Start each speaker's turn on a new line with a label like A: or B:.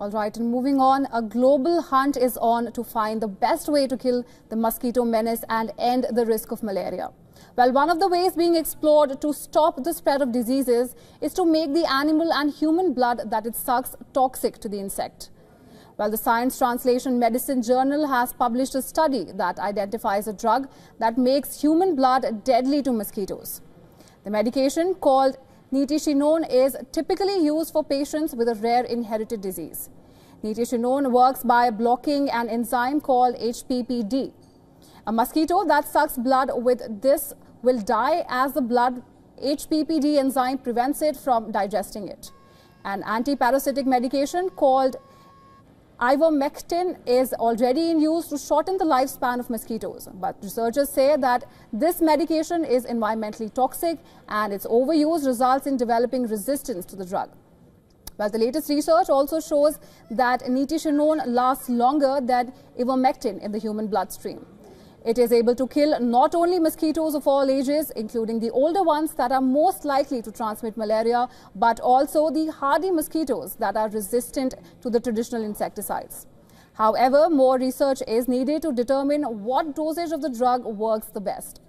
A: All right, and moving on, a global hunt is on to find the best way to kill the mosquito menace and end the risk of malaria. Well, one of the ways being explored to stop the spread of diseases is to make the animal and human blood that it sucks toxic to the insect. Well, the Science Translational Medicine Journal has published a study that identifies a drug that makes human blood deadly to mosquitoes. The medication called Nitisinone is typically used for patients with a rare inherited disease. Nitisinone works by blocking an enzyme called HPPD. A mosquito that sucks blood with this will die as the blood HPPD enzyme prevents it from digesting it. An antiparasitic medication called Ivermectin is already in use to shorten the lifespan of mosquitoes. But researchers say that this medication is environmentally toxic and its overuse results in developing resistance to the drug. But the latest research also shows that nitisinone lasts longer than ivermectin in the human bloodstream. It is able to kill not only mosquitoes of all ages, including the older ones that are most likely to transmit malaria, but also the hardy mosquitoes that are resistant to the traditional insecticides. However, more research is needed to determine what dosage of the drug works the best.